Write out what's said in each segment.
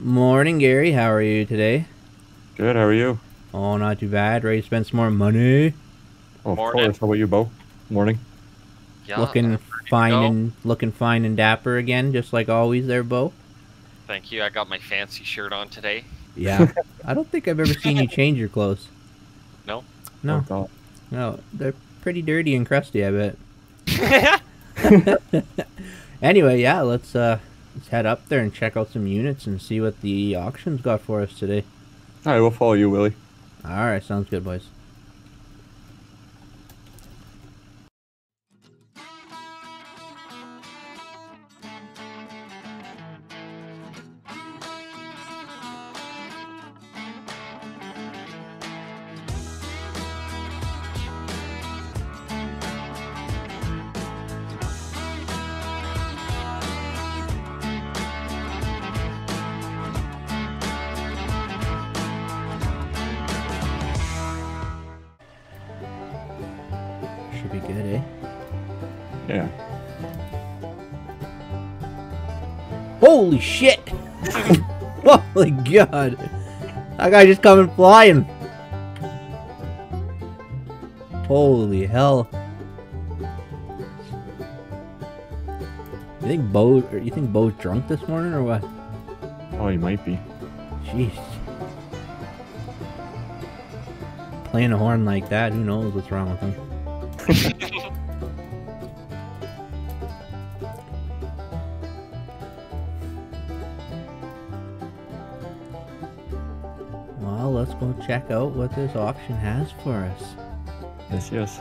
Morning, Gary. How are you today? Good, how are you? Oh, not too bad. Ready to spend some more money? Oh, of Morning. course. How about you, Bowe? Morning. Yeah, looking I'm ready to fine and looking fine and dapper again, just like always, there, Bowe. Thank you. I got my fancy shirt on today. Yeah. I don't think I've ever seen you change your clothes. No? No, Oh, no, they're pretty dirty and crusty. I bet. Anyway, yeah, let's uh, let's head up there and check out some units and see what the auctions got for us today. All right, we'll follow you, Willie. All right, sounds good, boys. Be good, eh? Yeah. Holy shit! Holy god! That guy just coming flying! Holy hell! You think Bowe? Or you think Bowe's drunk this morning or what? Oh, he might be. Jeez. Playing a horn like that, who knows what's wrong with him? Check out what this auction has for us. Yes, yes.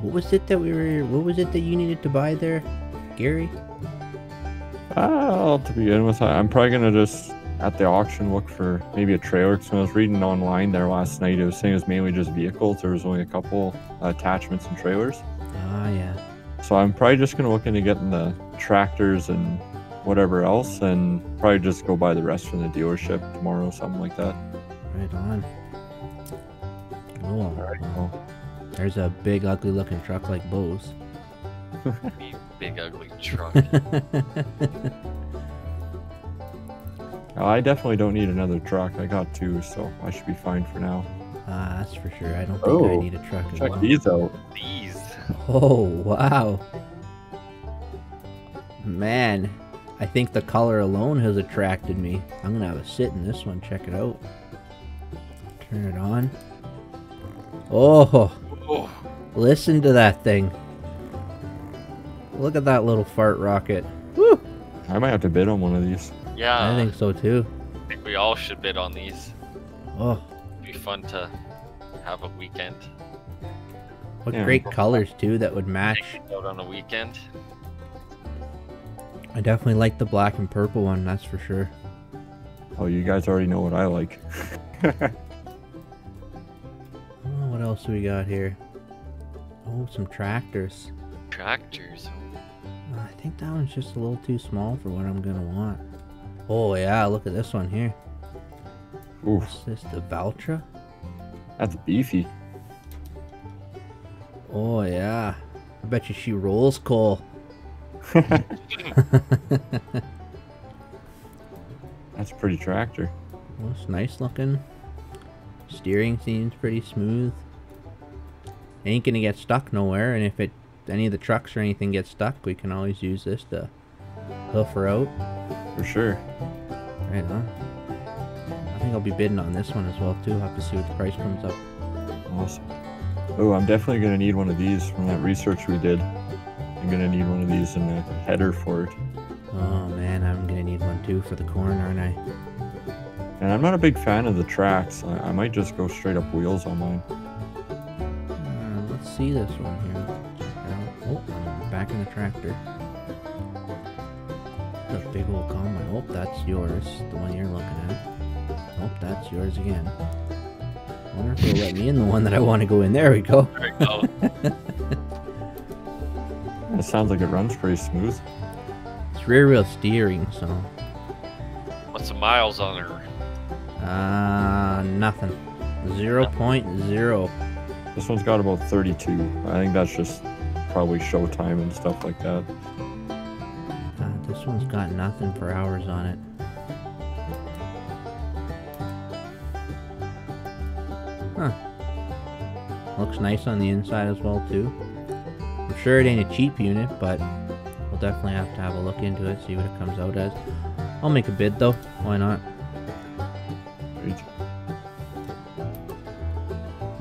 What was it that we were? What was it that you needed to buy there, Gary? Well, to begin with, I'm probably gonna just at the auction look for maybe a trailer. Because when I was reading online there last night, it was saying it was mainly just vehicles. There was only a couple attachments and trailers. Ah, yeah. So I'm probably just gonna look into getting the tractors and whatever else, and probably just go buy the rest from the dealership tomorrow, something like that. Right on. Oh, Alright, well, well, there's a big, ugly-looking truck like Bowe's. Big ugly truck. I definitely don't need another truck. I got two, so I should be fine for now. Ah, that's for sure. I don't think I Oh, need a truck Check well. these out. These. Oh, wow. Man, I think the color alone has attracted me. I'm gonna have a sit in this one, check it out. Turn it on. Oh, Oh, listen to that thing. Look at that little fart rocket. Woo! I might have to bid on one of these. yeah. I think so too. I think we all should bid on these. Oh, It'd be fun to have a weekend. what Yeah. great colors too that would match. Out on a weekend. I definitely like the black and purple one, that's for sure. Oh, you guys already know what I like. Oh, what else do we got here? Oh, some tractors. Tractors. Oh. Uh, I think that one's just a little too small for what I'm gonna want. Oh yeah, look at this one here. Oof, What's this, the Valtra? that's beefy. Oh yeah. I bet you she rolls coal. That's a pretty tractor. Well, it's nice looking. Steering seems pretty smooth. Ain't gonna get stuck nowhere, and if it any of the trucks or anything get stuck, we can always use this to hoof her out. For sure. Right on. I think I'll be bidding on this one as well too. I'll have to see what the price comes up. Awesome. Oh, I'm definitely gonna need one of these from that research we did. I'm gonna need one of these in the header for it. Oh man, I'm gonna need one too for the corn, aren't I? And I'm not a big fan of the tracks. I, I might just go straight up wheels on mine. Uh, let's see this one here. Check it out. Oh, I'm back in the tractor. The big old combine. Oh, that's yours. The one you're looking at. Oh, that's yours again. I wonder if they'll let me in the one that I want to go in. There we go. There we go. It sounds like it runs pretty smooth. It's rear wheel steering, so. What's the miles on her? Uh, nothing. 0.0. This one's got about 32. I think that's just probably showtime and stuff like that. Uh, This one's got nothing for hours on it. Huh. Looks nice on the inside as well too. I'm sure it ain't a cheap unit, but we'll definitely have to have a look into it, see what it comes out as. I'll make a bid though. Why not?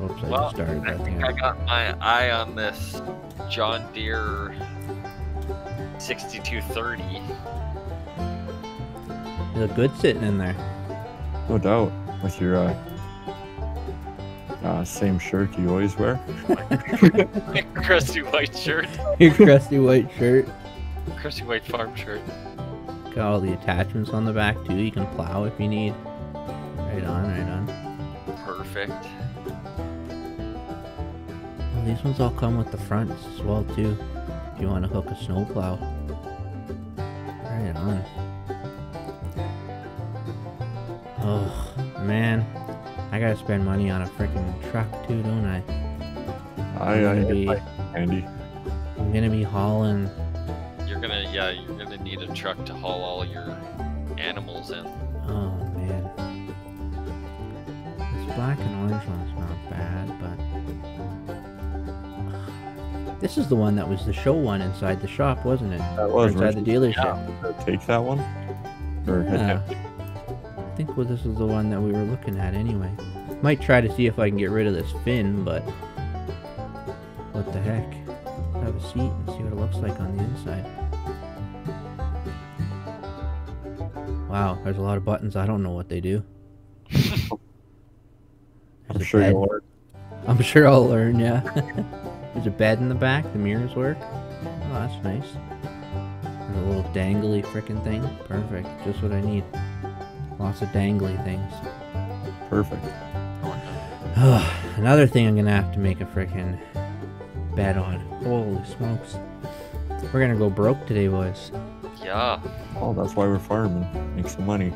Oops, I Well, just started I think thing. I got my eye on this John Deere 6230. You look good sitting in there. No doubt. With your uh, uh, same shirt you always wear. crusty white shirt. Your crusty white shirt. Crusty white farm shirt. Got all the attachments on the back too. You can plow if you need. Right on, right on. Perfect. Well, these ones all come with the fronts as well too. If you want to hook a snowplow. Right on. Oh man, I gotta spend money on a freaking truck too, don't I? I, I'm I gonna be, handy. I'm gonna be hauling. You're gonna, yeah, you're gonna need a truck to haul all your animals in. Oh man, this black and orange one's not bad, but this is the one that was the show one inside the shop, wasn't it? That Or was inside the originally- dealership. Take that one. Or Yeah. I think well, this is the one that we were looking at anyway. Might try to see if I can get rid of this fin, but what the heck? Let's have a seat and see what it looks like on the inside. Wow, there's a lot of buttons. I don't know what they do. I'm sure you'll learn. I'm sure I'll learn. Yeah. there's a bed in the back. The mirrors work. Oh, that's nice. There's a little dangly frickin' thing. Perfect. Just what I need. Lots of dangly things. Perfect. Another thing I'm gonna have to make a freaking bet on. Holy smokes. We're gonna go broke today, boys. Yeah. Oh, that's why we're farming. Make some money.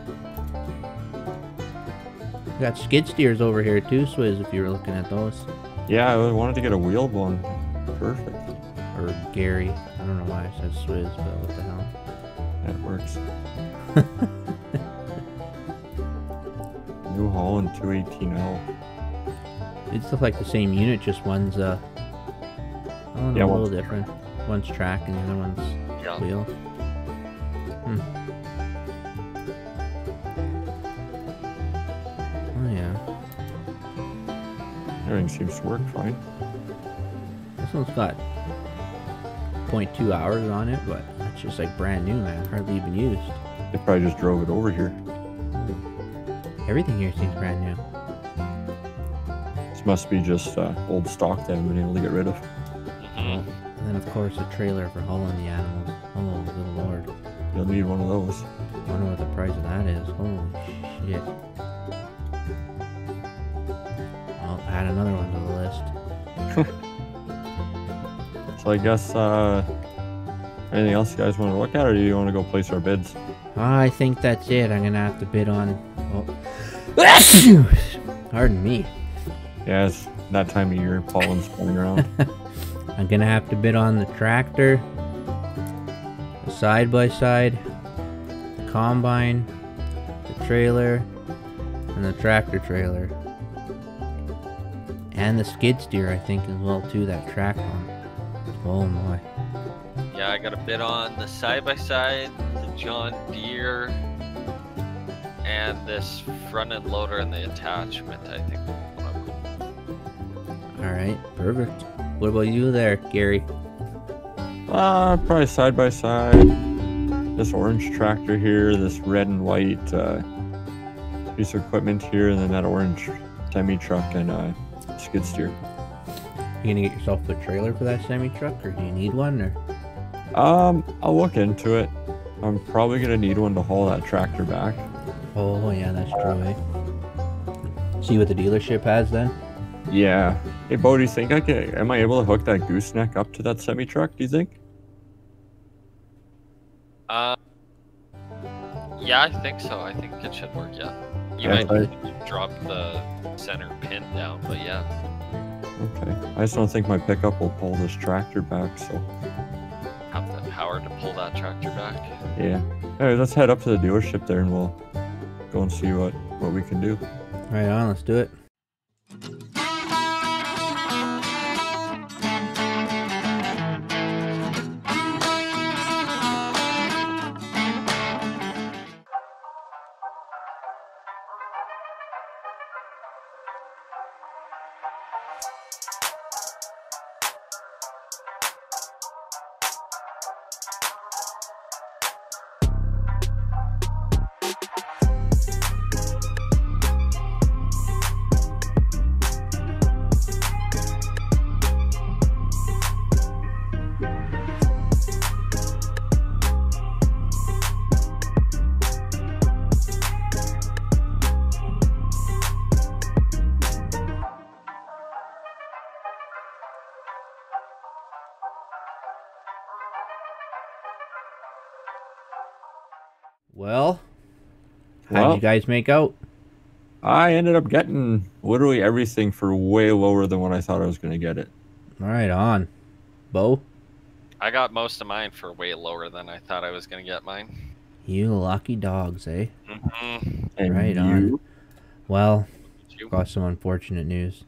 We got skid steers over here too, Swizz, if you were looking at those. Yeah, I wanted to get a wheeled one. Perfect. Or Gary. I don't know why I said Swizz, but what the hell. That works. New Holland 218L. It's look like the same unit, just one's uh I don't know, Yeah, a little different. One's track and the other one's Yeah. wheel. Hmm. Oh yeah. Everything seems to work fine. This one's got 0.2 hours on it, but it's just like brand new, man. Hardly even used. They probably just drove it over here. Everything here seems brand new. Must be just uh, old stock they haven't been able to get rid of. hmm And then, of course, a trailer for hauling the animals. Oh, good lord. You'll need one of those. I wonder what the price of that is. Holy shit. I'll add another one to the list. So I guess, uh, anything else you guys want to look at, or do you want to go place our bids? I think that's it. I'm gonna have to bid on. Oh. Pardon me. Yeah, it's that time of year, pollen's flying around. I'm gonna have to bid on the tractor, the side by side, the combine, the trailer, and the tractor trailer. And the skid steer, I think, as well too. That track one. Oh my! Yeah, I got a bid on the side by side, the John Deere, and this front end loader and the attachment. I think. What I'm- All right, perfect. What about you there, Gary? Uh, probably side by side. This orange tractor here, this red and white uh, piece of equipment here, and then that orange semi truck and uh, skid steer. You gonna get yourself a trailer for that semi truck, or do you need one? Or Um, I'll look into it. I'm probably gonna need one to haul that tractor back. oh yeah, that's true. Eh? See what the dealership has then. Yeah. Hey, Bowe, do you think I can? Am I able to hook that gooseneck up to that semi truck? Do you think? Uh, yeah, I think so. I think it should work. Yeah. You Yeah, might I- drop the center pin down, but yeah. Okay. I just don't think my pickup will pull this tractor back. So have the power to pull that tractor back. Yeah. Alright, let's head up to the dealership there and we'll go and see what, what we can do. Right on, let's do it. How Well- did you guys make out? I ended up getting literally everything for way lower than what I thought I was going to get it. Right on. Bowe, I got most of mine for way lower than I thought I was gonna get mine. you lucky dogs, eh? Mm-hmm. And Right on. Well, You? got some unfortunate news.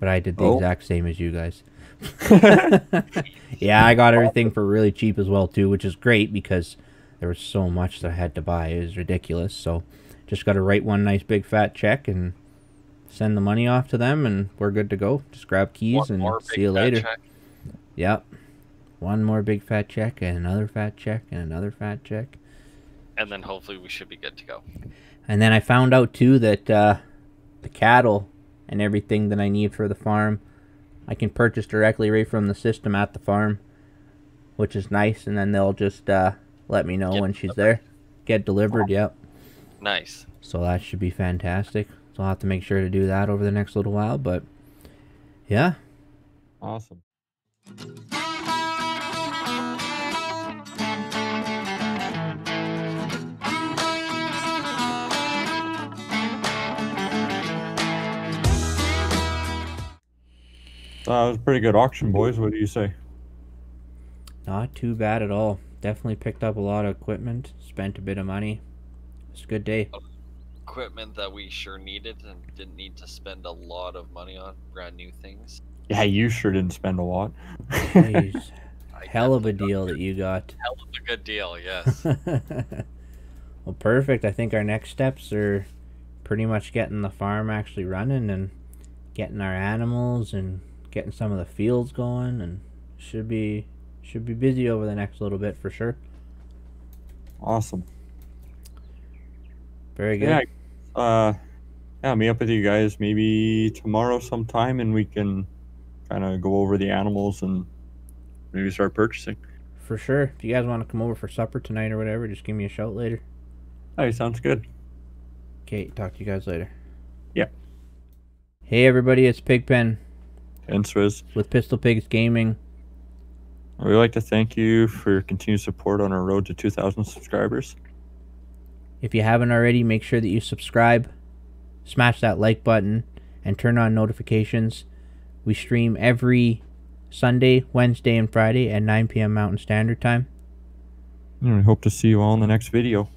But I did the Oh. exact same as you guys. yeah, I got everything for really cheap as well too, which is great because there was so much that I had to buy. It was ridiculous. So just got to write one nice big fat check and send the money off to them, and we're good to go. Just grab keys One and see you later. check. Yep. One more big fat check and another fat check and another fat check. And then hopefully we should be good to go. And then I found out too that uh, the cattle and everything that I need for the farm, I can purchase directly right from the system at the farm, which is nice. And then they'll just uh, let me know Get when she's delivered. there. Get delivered, yep. Nice. So that should be fantastic. So I'll have to make sure to do that over the next little while. But yeah, Awesome. Uh, that was a pretty good auction, boys. What do you say? not too bad at all. Definitely picked up a lot of equipment, spent a bit of money. It's a good day. Equipment that we sure needed and didn't need to spend a lot of money on. Brand new things. Yeah, you sure didn't spend a lot. Hell of a deal that you got. Hell of a good deal, yes. well, perfect. I think our next steps are pretty much getting the farm actually running and getting our animals and getting some of the fields going and should be should be busy over the next little bit for sure. awesome. Very good. Yeah. Uh, yeah, meet up with you guys maybe tomorrow sometime, and we can kind of go over the animals and maybe start purchasing. For sure. If you guys want to come over for supper tonight or whatever, just give me a shout later. Hey, sounds good. Okay, talk to you guys later. Yeah. Hey everybody, it's Pigpen And Swizz, with PistolPiggs Gaming. We'd like to thank you for your continued support on our road to 2,000 subscribers. If you haven't already, make sure that you subscribe, smash that like button, and turn on notifications. We stream every Sunday, Wednesday, and Friday at 9 p.m. Mountain Standard Time. And we hope to see you all in the next video.